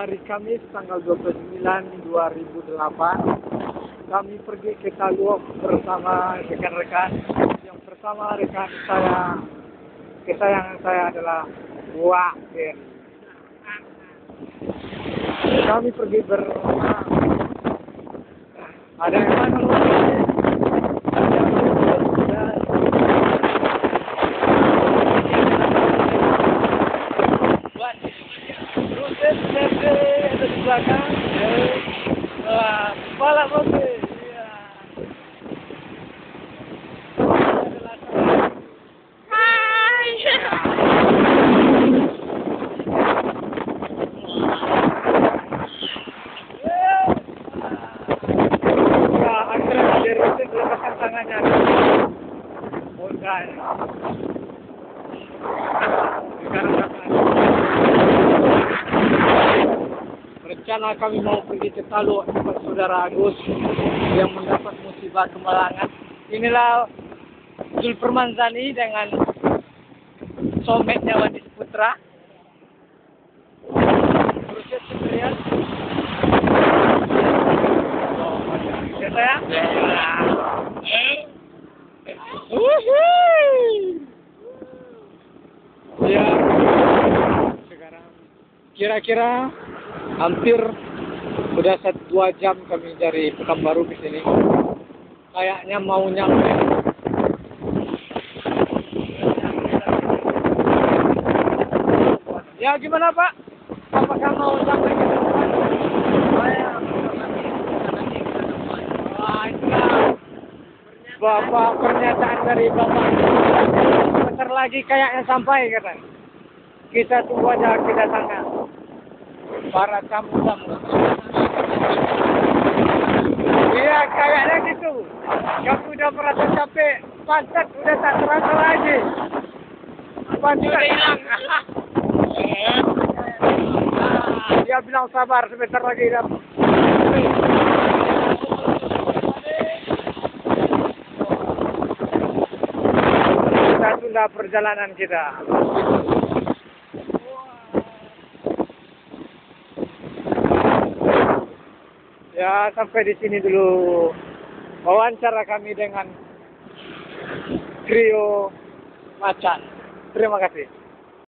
Hari Kamis tanggal 29 2008 kami pergi ke Taluk bersama rekan-rekan. Yang pertama rekan saya kesayangan saya adalah Wak. Kami pergi ber ada yang mana Bukan. Rencana kami mau pergi ke Taluk tempat saudara Agus yang mendapat musibah kemalangan. Inilah Zulperman Zani dengan sometnya Wadis Putra. Proses sendirian. Ya saya? Ya. Sekarang kira-kira hampir sudah satu dua jam kami dari Pekanbaru ke sini. Kayaknya mau nyampe. Ya gimana Pak? Apakah mau sampai ke depan? Bapak pernyataan dari Bapak Bentar lagi kayaknya sampai kata Kita tunggu aja kita Para tamu-tamu. Iya kayaknya gitu. Kamu udah merasa capek Pantat udah tak terasa lagi. Pantat hilang. Dia bilang sabar sebentar lagi dapat kita tunda perjalanan kita. Ya, sampai di sini dulu wawancara kami dengan trio Macan. Terima kasih.